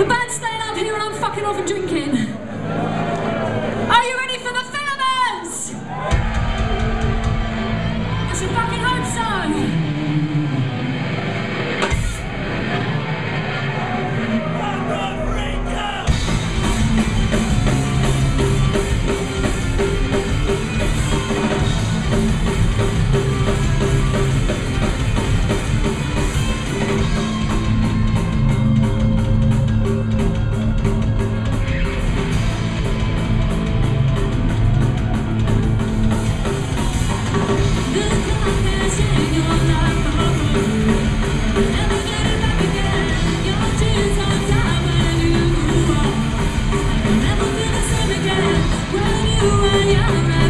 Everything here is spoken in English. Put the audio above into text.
The band's staying up here and I'm fucking off and drinking. Mañana